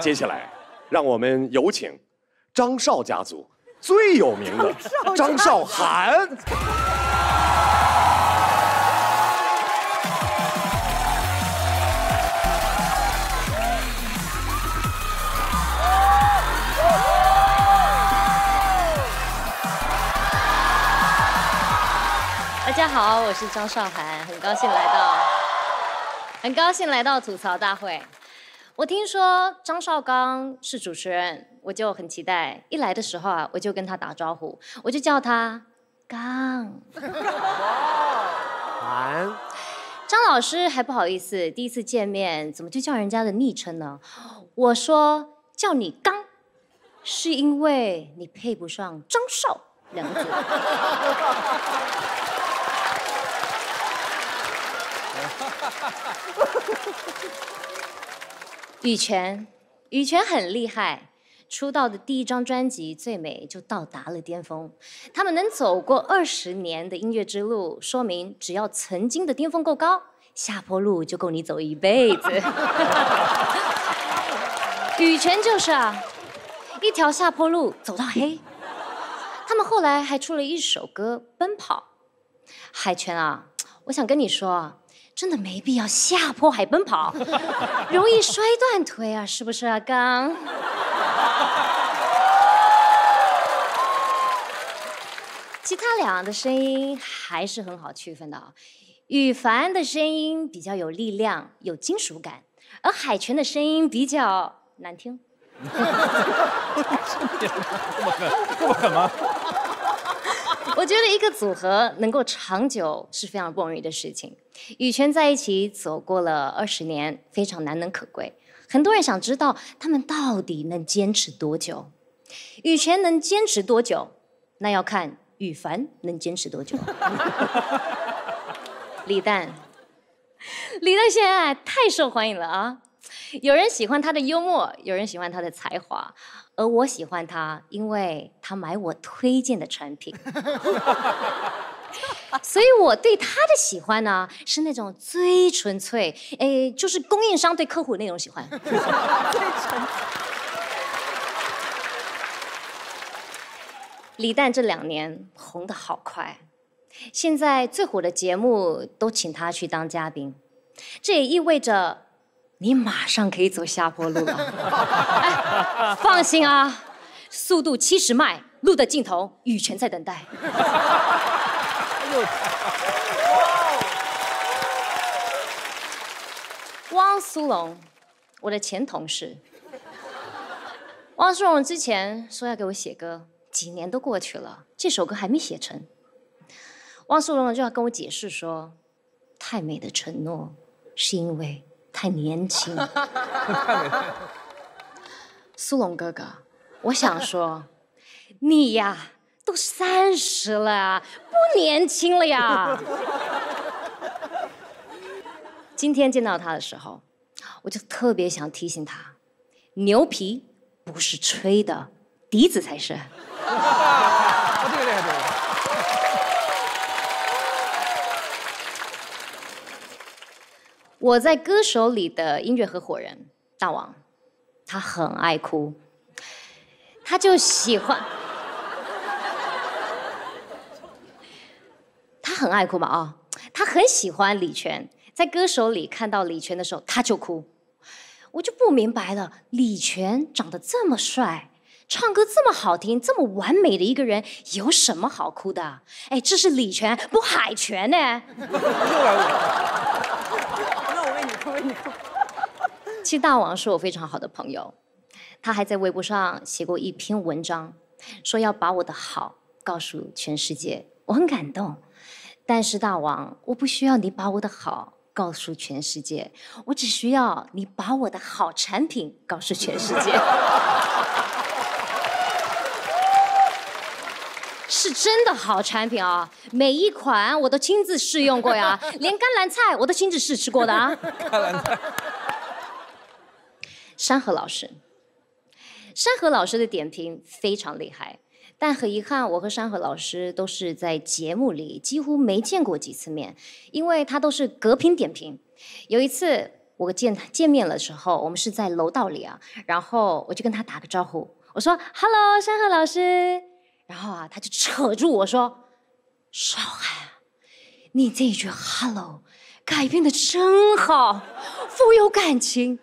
接下来，让我们有请张少家族最有名的张韶涵。大家好，我是张韶涵，很高兴来到，很高兴来到吐槽大会。我听说张绍刚是主持人，我就很期待。一来的时候啊，我就跟他打招呼，我就叫他刚。涵，张老师还不好意思，第一次见面怎么就叫人家的昵称呢？我说叫你刚，是因为你配不上张少两个字。羽泉，羽泉很厉害。出道的第一张专辑《最美》就到达了巅峰。他们能走过二十年的音乐之路，说明只要曾经的巅峰够高，下坡路就够你走一辈子。羽泉就是啊，一条下坡路走到黑。他们后来还出了一首歌《奔跑》。海泉啊，我想跟你说啊。真的没必要下坡海奔跑，容易摔断腿啊，是不是啊？刚，其他俩的声音还是很好区分的啊。羽凡的声音比较有力量，有金属感，而海泉的声音比较难听。这么狠，这么狠吗？我觉得一个组合能够长久是非常不容易的事情。羽泉在一起走过了二十年，非常难能可贵。很多人想知道他们到底能坚持多久？羽泉能坚持多久？那要看羽凡能坚持多久。李诞，李诞现在太受欢迎了啊！有人喜欢他的幽默，有人喜欢他的才华，而我喜欢他，因为他买我推荐的产品。所以我对他的喜欢呢，是那种最纯粹，哎，就是供应商对客户那种喜欢。李诞这两年红的好快，现在最火的节目都请他去当嘉宾，这也意味着你马上可以走下坡路了。哎，放心啊，速度七十迈，路的尽头，羽泉在等待。汪苏泷，我的前同事。汪苏泷之前说要给我写歌，几年都过去了，这首歌还没写成。汪苏泷就要跟我解释说，太美的承诺是因为太年轻。苏龙哥哥，我想说，你呀。都三十了，不年轻了呀！今天见到他的时候，我就特别想提醒他：牛皮不是吹的，笛子才是。这个厉害，这个。我在歌手里的音乐合伙人大王，他很爱哭，他就喜欢。他很爱哭嘛啊，他很喜欢李泉，在歌手里看到李泉的时候他就哭，我就不明白了，李泉长得这么帅，唱歌这么好听，这么完美的一个人，有什么好哭的？哎，这是李泉，不海泉呢？其实大王是我非常好的朋友，他还在微博上写过一篇文章，说要把我的好告诉全世界，我很感动。但是大王，我不需要你把我的好告诉全世界，我只需要你把我的好产品告诉全世界。是真的好产品啊，每一款我都亲自试用过呀，连甘蓝菜我都亲自试吃过的啊。甘蓝菜。山河老师，山河老师的点评非常厉害。但很遗憾，我和山河老师都是在节目里几乎没见过几次面，因为他都是隔屏点评。有一次，我见见面的时候，我们是在楼道里啊，然后我就跟他打个招呼，我说 “Hello，山河老师”，然后啊，他就扯住我说：“少海，你这一句 ‘Hello’ 改编的真好，富有感情，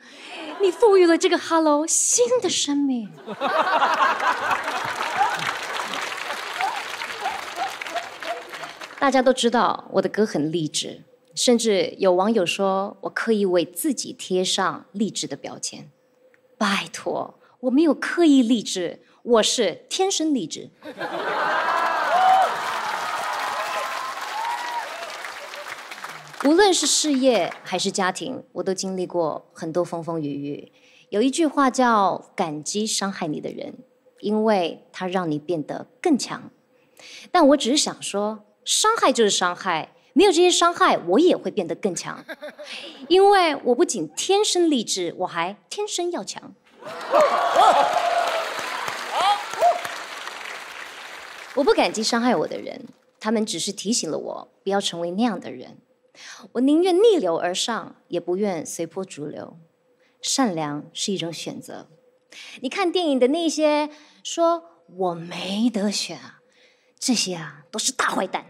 你赋予了这个 ‘Hello’ 新的生命。”大家都知道我的歌很励志，甚至有网友说我刻意为自己贴上励志的标签。拜托，我没有刻意励志，我是天生丽质。无论是事业还是家庭，我都经历过很多风风雨雨。有一句话叫“感激伤害你的人，因为他让你变得更强”。但我只是想说。伤害就是伤害，没有这些伤害，我也会变得更强。因为我不仅天生丽质，我还天生要强。我不感激伤害我的人，他们只是提醒了我不要成为那样的人。我宁愿逆流而上，也不愿随波逐流。善良是一种选择。你看电影的那些说我没得选啊，这些啊都是大坏蛋。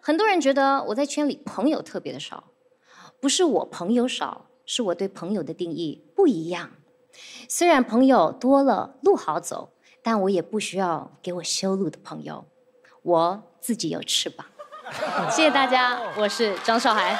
很多人觉得我在圈里朋友特别的少，不是我朋友少，是我对朋友的定义不一样。虽然朋友多了路好走，但我也不需要给我修路的朋友，我自己有翅膀。谢谢大家，我是张韶涵。